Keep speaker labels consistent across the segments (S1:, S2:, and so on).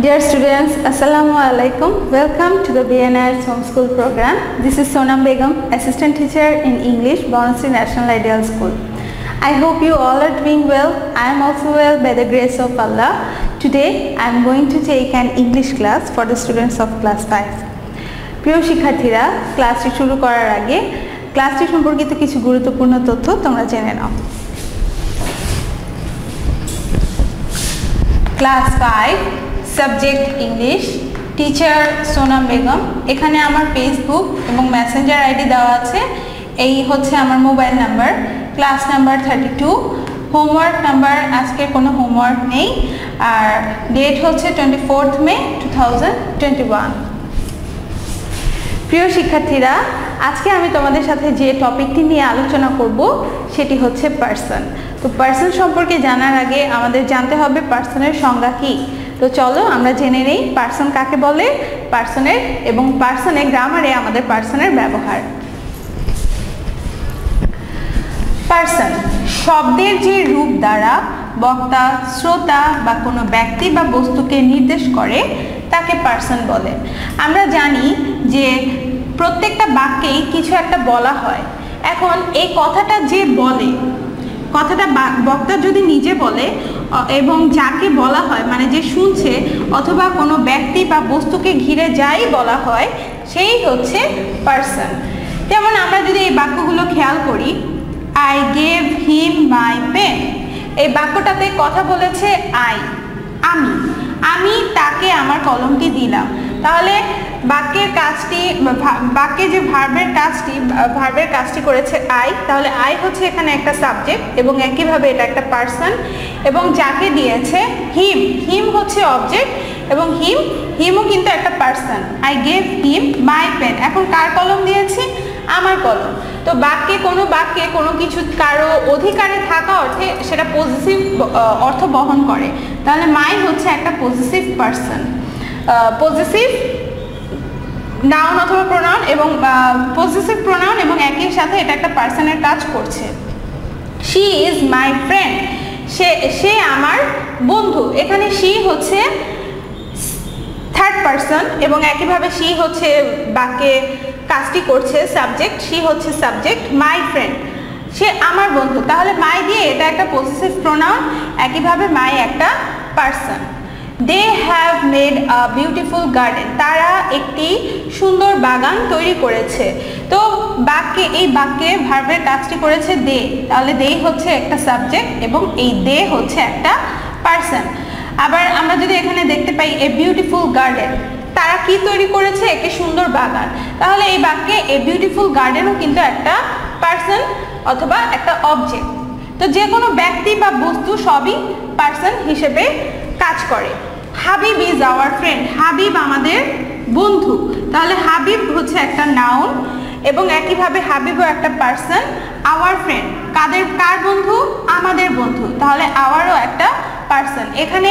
S1: Dear students, Assalamu alaikum. Welcome to the BNI's homeschool program. This is Sonam Begum, Assistant Teacher in English, Bouncy National Ideal School. I hope you all are doing well. I am also well by the grace of Allah. Today I am going to take an English class for the students of class 5. প্রিয় শিক্ষার্থীরা ক্লাসটি শুরু করার আগে ক্লাসটি সম্পর্কিত কিছু গুরুত্বপূর্ণ তথ্য তোমরা জেনে নাও class five subject English. Teacher Sonam Begum. এখানে আমার ফেসবুক এবং মেসেঞ্জার আইডি দেওয়া আছে। এই হচ্ছে আমার mobile number class number thirty two homework number আজকে কোনো হোমওয়ার্ক নেই। আর ডেট হচ্ছে টোয়েন্টি ফোর্থ মে টু প্রিয় শিক্ষার্থীরা, আজকে আমি তোমাদের সাথে যে টপিকটি নিয়ে আলোচনা করব, সেটি হচ্ছে পার্সন তো পার্সন সম্পর্কে জানার আগে আমাদের জানতে হবে পার্সনের সংজ্ঞা কী? তো চলো, আমরা জেনে নেই পার্সন কাকে বলে পার্সনের এবং পার্সনের গ্রামারে আমাদের পার্সনের ব্যবহার। পার্সন শব্দের যে রূপ দ্বারা বক্তা, শ্রোতা বা কোনো ব্যক্তি বা বস্তুকে নির্দেশ করে, তাকে পার্সন বলে। আমরা জানি যে প্রত্যেকটা বাক্যেই কিছু একটা বলা হয়। এখন এই কথাটা যে বলে, কথাটা বক্তা যদি নিজে বলে এবং যাকে বলা হয় মানে যে শুনছে অথবা কোনো ব্যক্তি বা বস্তুকে ঘিরে যাই বলা হয়, সেই হচ্ছে পার্সন যেমন আমরা যদি এই বাক্যগুলো খেয়াল করি I gave him my pen এই বাক্যটাতে কথা বলেছে আই আমি। আমি তাকে আমার কলমটি দিলাম। তাহলে বাক্যের কাজটি বাক্যে যে ভার্বের কাজটি ভার্বের কাজটি করেছে আই তাহলে আই হচ্ছে এখানে একটা সাবজেক্ট এবং একইভাবে এটা একটা পার্সন এবং যাকে দিয়েছে হিম হিম হচ্ছে অবজেক্ট এবং হিম হিমও কিন্তু একটা person I gave him my pen এখন কার কলম দিয়েছি? আমার কলম। তো বাক্যে কোনো বাক্যে কোনো কিছু কারও অধিকারে থাকা অর্থে সেটা পজিটিভ অর্থ বহন করে। তাহলে মাই হচ্ছে একটা পজিটিভ পার্সন পজিটিভ নাউন অথবা প্রোনাউন এবং পজিটিভ প্রোনাউন এবং একই সাথে এটা একটা পার্সনের কাজ করছে। শি ইজ মাই ফ্রেন্ড সে সে আমার বন্ধু। এখানে শি হচ্ছে থার্ড পার্সন এবং একইভাবে শি হচ্ছে বাক্যে কাজটি করছে সাবজেক্ট শি হচ্ছে সাবজেক্ট মাই ফ্রেন্ড সে আমার বন্ধু। তাহলে মাই দিয়ে এটা একটা পজিটিভ প্রোনাউন একইভাবে মাই একটা person they have made a beautiful garden তারা একটি সুন্দর বাগান তৈরি করেছে। তো বাক্যে, এই বাক্যে ভার্বের কাজটি করেছে দে তাহলে দে হচ্ছে একটা সাবজেক্ট এবং এই দে হচ্ছে একটা পার্সন আবার আমরা যদি এখানে দেখতে পাই এ বিউটিফুল গার্ডেন তারা কি তৈরি করেছে? একটি সুন্দর বাগান। তাহলে এই বাক্যে এ বিউটিফুল গার্ডেনও কিন্তু একটা পার্সন অথবা একটা অবজেক্ট তো যে কোনো ব্যক্তি বা বস্তু সবই পার্সন হিসেবে কাজ করে। Habib is our friend. Habib আমাদের বন্ধু। তাহলে হাবিব হচ্ছে একটা নাউন এবং একইভাবে হাবিবও একটা পার্সন, আওয়ার ফ্রেন্ড। কাদের, কার বন্ধু? আমাদের বন্ধু। তাহলে আওয়ারও একটা পার্সন। এখানে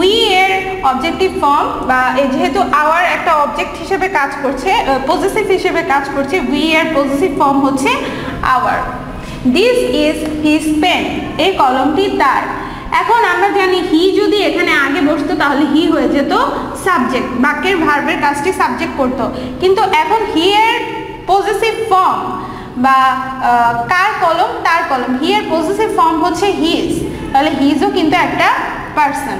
S1: উই এর অবজেক্টিভ ফর্ম বা যেহেতু আওয়ার একটা অবজেক্ট হিসেবে কাজ করছে পজিটিভ হিসেবে কাজ করছে উই এর পজিটিভ ফর্ম হচ্ছে our. This is his pen এই কলমটি তার। এখন আমরা জানি হি যদি এখানে আগে বসতো তাহলে হি হয়ে যেত সাবজেক্ট বাক্যের ভার্বের কাজটি সাবজেক্ট করতো। কিন্তু এখন হি এর পজিটিভ ফর্ম বা কার কলম? তার কলম। হি এর পজিটিভ ফর্ম হচ্ছে হিজ তাহলে হিজও কিন্তু একটা পার্সন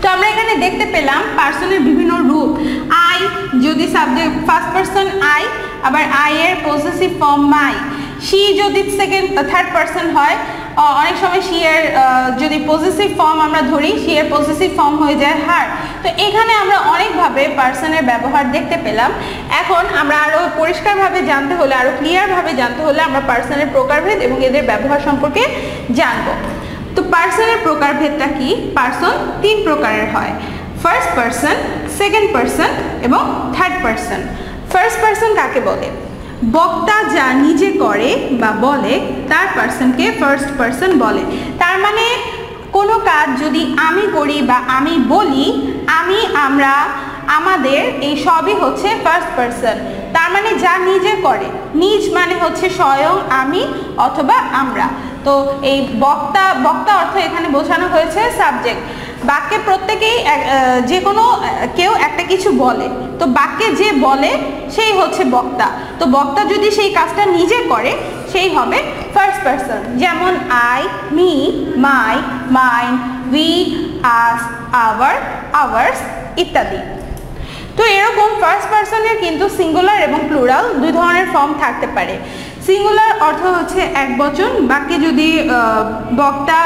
S1: তো আমরা এখানে দেখতে পেলাম পার্সনের বিভিন্ন রূপ। আই যদি সাবজেক্ট ফার্স্ট পার্সন আই আবার আই এর পজিটিভ ফর্ম মাই শি যদি সেকেন্ড থার্ড পার্সন হয় অনেক সময় শি এর যদি পজিটিভ ফর্ম আমরা ধরি শি এর পজিটিভ ফর্ম হয়ে যায় হার তো এখানে আমরা অনেকভাবে পার্সনের ব্যবহার দেখতে পেলাম। এখন আমরা আরও পরিষ্কারভাবে জানতে হলে আরও ক্লিয়ারভাবে জানতে হলে আমরা পার্সনের প্রকারভেদ এবং এদের ব্যবহার সম্পর্কে জানব। তো পার্সনের প্রকারভেদটা কি? পার্সন তিন প্রকারের হয়। ফার্স্ট পার্সন সেকেন্ড পার্সন এবং থার্ড পার্সন ফার্স্ট পার্সন কাকে বলে? বক্তা যা নিজে করে বা বলে, তার পার্সনকে ফার্স্ট পার্সন বলে। তার মানে কোনো কাজ যদি আমি করি বা আমি বলি, আমি, আমরা, আমাদের এই সবই হচ্ছে ফার্স্ট পার্সন তার মানে যা নিজে করে। নিজ মানে হচ্ছে স্বয়ং আমি অথবা আমরা। তো এই বক্তা বক্তা অর্থ এখানে বোঝানো হয়েছে সাবজেক্ট বাক্যে প্রত্যেকেই যে কোনো কেউ একটা কিছু বলে। তো বাক্যে যে বলে, সেই হচ্ছে বক্তা। তো বক্তা যদি সেই কাজটা নিজে করে, সেই হবে ফার্স্ট পারসন যেমন I me my mind we us our ours ইত্যাদি। তো এরকম ফার্স্ট পার্সনের কিন্তু সিঙ্গুলার এবং প্লুরাল দুই ধরনের ফর্ম থাকতে পারে। সিঙ্গুলার অর্থ হচ্ছে এক বচন। বাক্যে যদি বক্তা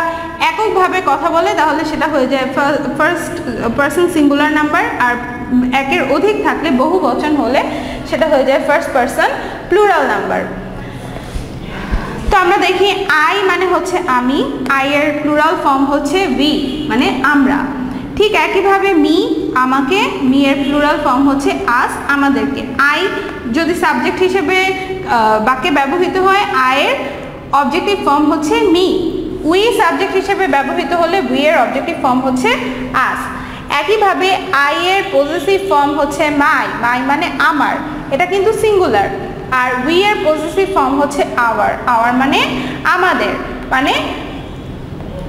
S1: এককভাবে কথা বলে, তাহলে সেটা হয়ে যায় ফার্স্ট পার্সন সিঙ্গুলার নাম্বার আর একের অধিক থাকলে বহু বচন হলে সেটা হয়ে যায় ফার্স্ট পার্সন প্লুরাল নাম্বার তো আমরা দেখি আই মানে হচ্ছে আমি আই এর প্লুরাল ফর্ম হচ্ছে উই মানে আমরা। ঠিক একইভাবে মি আমাকে মি এর প্লুরাল ফর্ম হচ্ছে আস আমাদেরকে। আই যদি সাবজেক্ট হিসেবে বাক্যে ব্যবহৃত হয় আয়ের অবজেক্টিভ ফর্ম হচ্ছে মি উই সাবজেক্ট হিসেবে ব্যবহৃত হলে উই এর অবজেক্টিভ ফর্ম হচ্ছে আস একইভাবে আই এর পজিটিভ ফর্ম হচ্ছে মাই মাই মানে আমার। এটা কিন্তু সিঙ্গুলার আর উই এর পজিটিভ ফর্ম হচ্ছে আওয়ার আওয়ার মানে আমাদের। মানে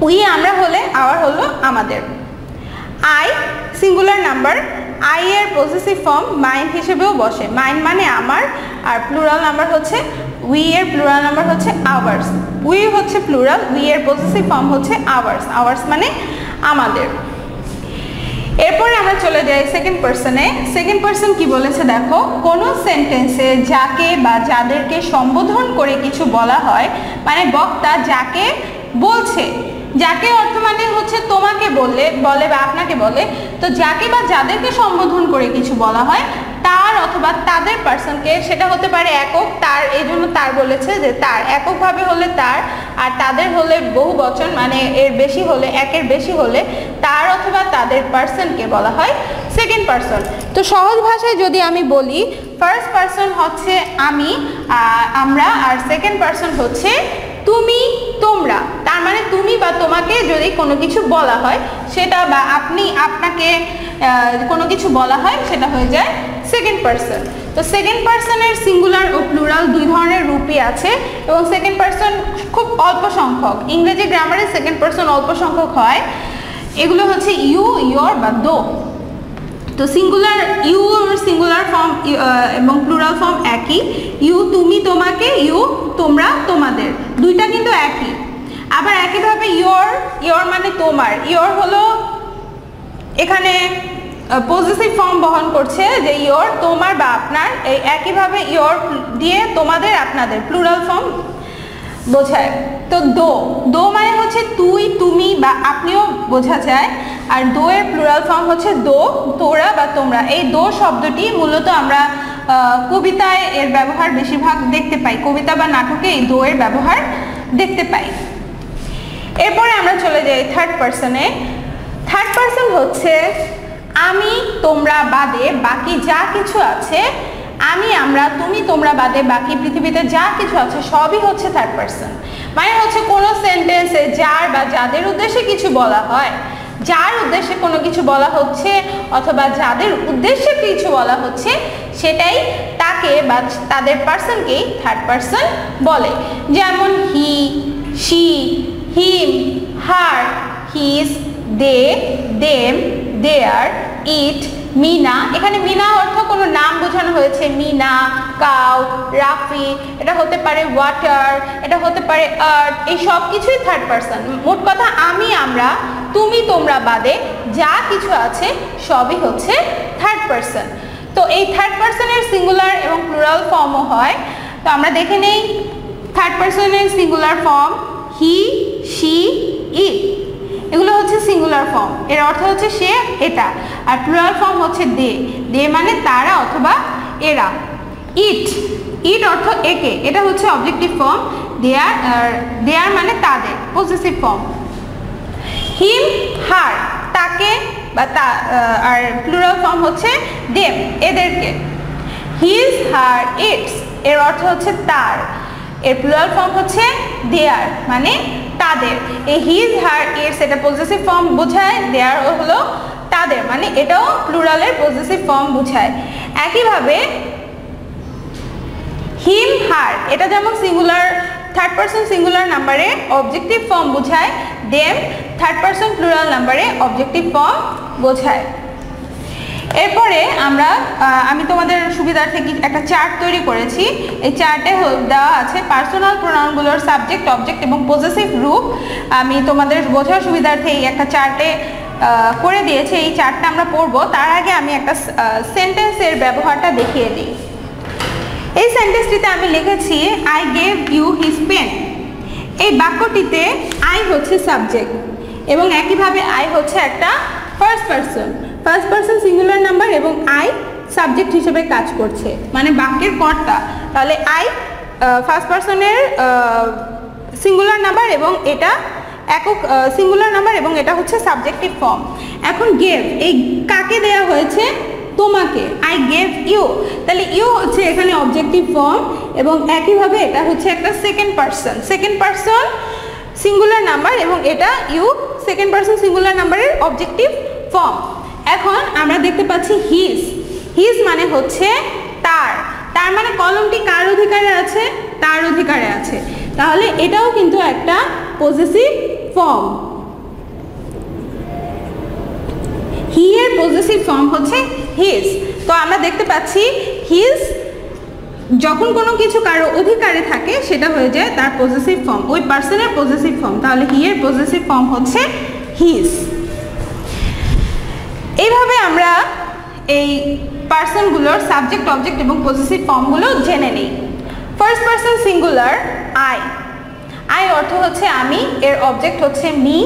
S1: উই আমরা হলে আওয়ার হলো আমাদের। আই সিঙ্গুলার নাম্বার আই এর পজিটিভ ফর্ম মাইন্ড হিসেবেও বসে। মাইন্ড মানে আমার, আর প্লুরাল নাম্বার হচ্ছে উই এর প্লুরাল নাম্বার হচ্ছে আওয়ার্স উই হচ্ছে প্লুরাল উই এর পজিটিভ ফর্ম হচ্ছে আওয়ার্স আওয়ার্স মানে আমাদের। এরপরে আমরা চলে যাই সেকেন্ড পার্সনে সেকেন্ড পার্সন কি বলেছে দেখো, কোন সেন্টেন্সে যাকে বা যাদেরকে সম্বোধন করে কিছু বলা হয় মানে বক্তা যাকে বলছে যাকে অর্থ মানে হচ্ছে তোমাকে বললে, বলে বা আপনাকে বলে, তো যাকে বা যাদেরকে সম্বোধন করে কিছু বলা হয়, তার অথবা তাদের পার্সনকে সেটা হতে পারে একক, তার, এই জন্য তার বলেছে যে তার, এককভাবে হলে তার, আর তাদের হলে বহু বচন মানে এর বেশি হলে, একের বেশি হলে তার অথবা তাদের পার্সনকে বলা হয় সেকেন্ড পার্সন তো সহজ ভাষায় যদি আমি বলি ফার্স্ট পার্সন হচ্ছে আমি আমরা, আর সেকেন্ড পার্সন হচ্ছে তুমি, তোমরা। তার মানে তুমি বা তোমাকে যদি কোনো কিছু বলা হয়, সেটা বা আপনি আপনাকে কোনো কিছু বলা হয়, সেটা হয়ে যায় সেকেন্ড পার্সন তো সেকেন্ড পার্সনের সিঙ্গুলার ও প্লুরাল দুই ধরনের রূপই আছে এবং সেকেন্ড পার্সন খুব অল্প সংখ্যক। ইংরেজি গ্রামারে সেকেন্ড পার্সন অল্প সংখ্যক হয়। এগুলো হচ্ছে ইউ ইয়োর বা দো তো সিঙ্গুলার ইউ সিঙ্গুলার ফর্ম এবং প্লুরাল ফর্ম একই। ইউ তুমি তোমাকে ইউ তোমরা তোমাদের। দুইটা কিন্তু একই। আবার একইভাবে ইয়োর ইয়োর মানে তোমার। ইয়োর হলো এখানে পজিটিভ ফর্ম বহন করছে যে ইয়োর তোমার বা আপনার। এই একইভাবে ইয়োর দিয়ে তোমাদের, আপনাদের প্লুরাল ফর্ম বোঝায়। তো দো দো মানে হচ্ছে তুই, তুমি বা আপনিও বোঝা যায়। আর দো এর প্লুরাল ফর্ম হচ্ছে দো তোরা বা তোমরা। এই দো শব্দটি মূলত আমরা কবিতায় এর ব্যবহার বেশিরভাগ দেখতে পাই। কবিতা বা নাটকে এই দো এর ব্যবহার দেখতে পাই। এরপরে আমরা চলে যাই থার্ড পার্সনে থার্ড পার্সন হচ্ছে, আমি, তোমরা, বাদে, বাকি যা কিছু আছে, আমি, আমরা, তুমি, তোমরা, বাদে, বাকি পৃথিবীতে যা কিছু আছে, সবই হচ্ছে থার্ড পার্সন মানে হচ্ছে কোনো সেন্টেন্সে যার বা যাদের উদ্দেশ্যে কিছু বলা হয়, যার উদ্দেশ্যে কোনো কিছু বলা হচ্ছে, অথবা যাদের উদ্দেশ্যে কিছু বলা হচ্ছে, সেটাই তাকে বা তাদের পার্সনকেই থার্ড পার্সন বলে। যেমন he she him her his they them their it মিনা এখানে মিনা অর্থ কোনো নাম বোঝানো হয়েছে। মিনা কাউ রাফি, এটা হতে পারে ওয়াটার এটা হতে পারে আর্থ এই সব কিছুই থার্ড পার্সন মোট কথা, আমি, আমরা, তুমি, তোমরা বাদে যা কিছু আছে, সবই হচ্ছে থার্ড পার্সন তো এই থার্ড পার্সনের সিঙ্গুলার এবং প্লুরাল ফর্মও হয়। তো আমরা দেখে নেই থার্ড পার্সনের singular form he she it এগুলো হচ্ছে সিঙ্গুলার ফর্ম এর অর্থ হচ্ছে সে, এটা। আর প্লুরাল ফর্ম হচ্ছে দে। দে মানে তারা অথবা এরা। ইট ইট অর্থ একে। এটা হচ্ছে অবজেক্টিভ ফর্ম দেয়ার দেয়ার মানে তাদের। পজিটিভ ফর্ম হিম হার তাকে বা তা আর প্লুরাল ফর্ম হচ্ছে দেম এদেরকে। হিজ হার ইটস এর অর্থ হচ্ছে তার। এর প্লুরাল ফর্ম হচ্ছে দেয়ার মানে তাদের। এই হিজ হার এর সেটা পজিটিভ ফর্ম বোঝায় দেয়ার হলো তাদের মানে এটাও প্লুরালের পজিটিভ ফর্ম বোঝায়। একইভাবে হিম হার এটা যেমন সিঙ্গুলার থার্ড পার্সন সিঙ্গুলার নাম্বারে অবজেক্টিভ ফর্ম বোঝায় দেম থার্ড পারসন প্লুরাল নাম্বারে অবজেক্টিভ ফর্ম বোঝায়। এরপরে আমরা আমি তোমাদের সুবিধার্থে একটা চার্ট তৈরি করেছি। এই চার্টে দেওয়া আছে পার্সোনাল প্রোনাউনগুলোর সাবজেক্ট অবজেক্ট এবং পজিটিভ রূপ আমি তোমাদের বোঝার সুবিধার্থে এই একটা চার্টে করে দিয়েছি। এই চার্টটা আমরা পড়ব। তার আগে আমি একটা সেন্টেন্সের ব্যবহারটা দেখিয়ে দিই। এই সেন্টেন্সটিতে আমি লিখেছি I gave you his pen এই বাক্যটিতে আই হচ্ছে সাবজেক্ট এবং একইভাবে আই হচ্ছে একটা first person first person singular number এবং আই সাবজেক্ট হিসেবে কাজ করছে। মানে বাক্যের কর্তা। তাহলে আই ফার্স্ট পার্সনের সিঙ্গুলার নাম্বার এবং এটা একক সিঙ্গুলার নাম্বার এবং এটা হচ্ছে সাবজেক্টিভ ফর্ম এখন গেভ এই কাকে দেয়া হয়েছে? তোমাকে। আই গেভ ইউ তাহলে ইউ হচ্ছে এখানে অবজেক্টিভ ফর্ম এবং একইভাবে এটা হচ্ছে একটা second person second person singular number এবং এটা ইউ সেকেন্ড পার্সন সিঙ্গুলার নাম্বারের অবজেক্টিভ ফর্ম এখন আমরা দেখতে পাচ্ছি হিজ হিজ মানে হচ্ছে তার। তার মানে কলমটি কার অধিকারে আছে? তার অধিকারে আছে। তাহলে এটাও কিন্তু একটা পজিটিভ ফর্ম হি এর পজিটিভ ফর্ম হচ্ছে হিজ তো আমরা দেখতে পাচ্ছি হিজ যখন কোনো কিছু কারও অধিকারে থাকে, সেটা হয়ে যায় তার পজিটিভ ফর্ম ওই পার্সনের পজিটিভ ফর্ম তাহলে হি এর পজিটিভ ফর্ম হচ্ছে হিজ এইভাবে আমরা এই পার্সনগুলোর সাবজেক্ট অবজেক্ট এবং পজিটিভ ফর্মগুলো জেনে নিই। First person singular I I অর্থ হচ্ছে আমি, এর অবজেক্ট হচ্ছে মি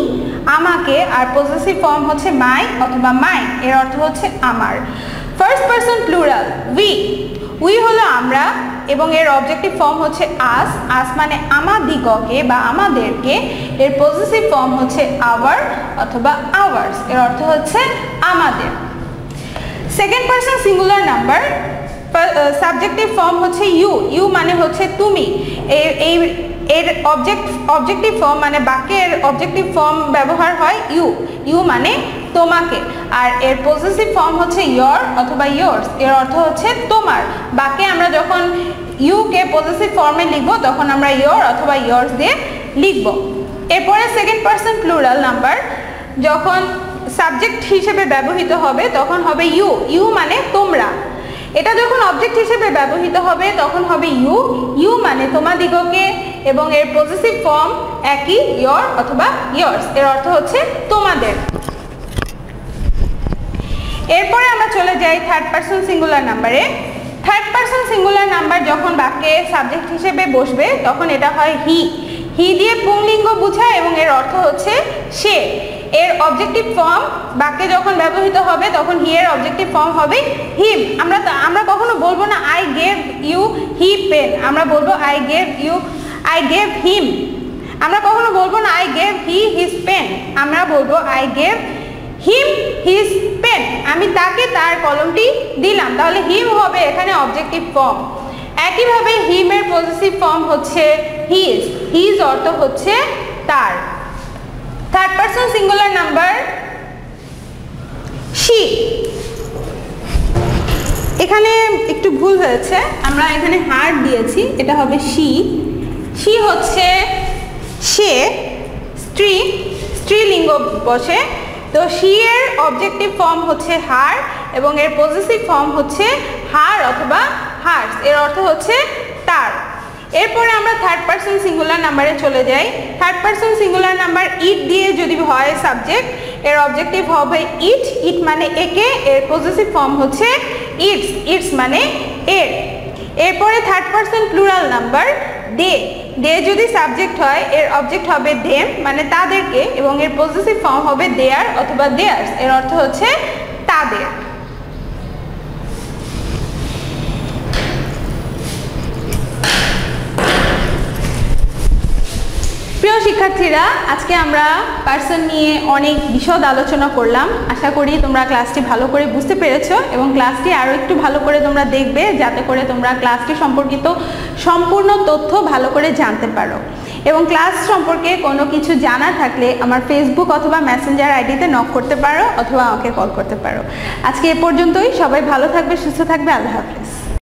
S1: আমাকে, আর পজিটিভ ফর্ম হচ্ছে মাই অথবা মাই এর অর্থ হচ্ছে আমার। First person plural we we হলো আমরা এবং এর অবজেক্টিভ ফর্ম হচ্ছে আস আস মানে আমাদিগকে বা আমাদেরকে। এর পজিটিভ ফর্ম হচ্ছে আওয়ার অথবা আওয়ার্স এর অর্থ হচ্ছে আমাদের। Second person singular number subjective form হচ্ছে ইউ ইউ মানে হচ্ছে তুমি। এই, এর অবজেক্ট অবজেক্টিভ ফর্ম মানে বাক্যের অবজেক্টিভ ফর্ম ব্যবহার হয় ইউ ইউ মানে তোমাকে। আর এর পজিটিভ ফর্ম হচ্ছে ইয়র অথবা ইয়োর্স এর অর্থ হচ্ছে তোমার। বাকি আমরা যখন ইউকে পজিটিভ ফর্মে লিখব, তখন আমরা ইয়োর অথবা ইয়োর্স দিয়ে লিখব। এরপরে সেকেন্ড পার্সন প্লুরাল নাম্বার যখন সাবজেক্ট হিসেবে ব্যবহৃত হবে, তখন হবে ইউ ইউ মানে তোমরা। এটা যখন অবজেক্ট হিসেবে ব্যবহৃত হবে, তখন হবে ইউ ইউ মানে তোমাদিগকে। এবং এর পজিটিভ ফর্ম একই ইয়র অথবা ইয়র্স এর অর্থ হচ্ছে তোমাদের। এরপরে আমরা চলে যাই থার্ড পার্সন সিঙ্গুলার নাম্বারে থার্ড পার্সন সিঙ্গুলার নাম্বার যখন বাক্যে সাবজেক্ট হিসেবে বসবে, তখন এটা হয় হি হি দিয়ে পুংলিঙ্গ বুঝায় এবং এর অর্থ হচ্ছে সে। এর অবজেক্টিভ ফর্ম বাক্যে যখন ব্যবহৃত হবে, তখন হি এর অবজেক্টিভ ফর্ম হবে হিম আমরা আমরা কখনো বলব না I gave you he pen আমরা বলব I gave you I gave him আমরা কখনো বলব না I gave he his pen আমরা বলব I gave him his pen আমি তাকে তার কলমটি দিলাম। তাহলে হিম হবে এখানে অবজেক্টিভ ফর্ম একইভাবে হিমের পজিটিভ ফর্ম হচ্ছে হিজ হিজ অর্থ হচ্ছে তার। Third person singular number she এখানে একটু ভুল হয়েছে। আমরা এখানে হার্ড দিয়েছি। এটা হবে শি শি হচ্ছে সে, স্ত্রী। স্ত্রীলিঙ্গ বসে তো শি এর অবজেক্টিভ ফর্ম হচ্ছে হার এবং এর পজিটিভ ফর্ম হচ্ছে হার অথবা হার্স এর অর্থ হচ্ছে তার। এরপরে আমরা থার্ড পার্সন সিঙ্গুলার নাম্বারে চলে যাই। Third person singular number it দিয়ে যদি হয় সাবজেক্ট এর অবজেক্টিভ হবে ইট ইট মানে একে, এর পজিটিভ ফর্ম হচ্ছে ইটস ইটস মানে এর। এরপরে third person plural number they they যদি সাবজেক্ট হয়, এর অবজেক্ট হবে দেম মানে তাদেরকে, এবং এর পজিটিভ ফর্ম হবে দেয়ার অথবা দেয়ার্স এর অর্থ হচ্ছে তাদের প্রিয় শিক্ষার্থীরা, আজকে আমরা পার্সন নিয়ে অনেক বিশদ আলোচনা করলাম। আশা করি তোমরা ক্লাসটি ভালো করে বুঝতে পেরেছ এবং ক্লাসটি আরও একটু ভালো করে তোমরা দেখবে, যাতে করে তোমরা ক্লাসটি সম্পর্কিত সম্পূর্ণ তথ্য ভালো করে জানতে পারো। এবং ক্লাস সম্পর্কে কোনো কিছু জানা থাকলে আমার ফেসবুক অথবা মেসেঞ্জার আইডিতে নক করতে পারো অথবা আমাকে কল করতে পারো। আজকে এ পর্যন্তই। সবাই ভালো থাকবে, সুস্থ থাকবে। আল্লাহ হাফিজ।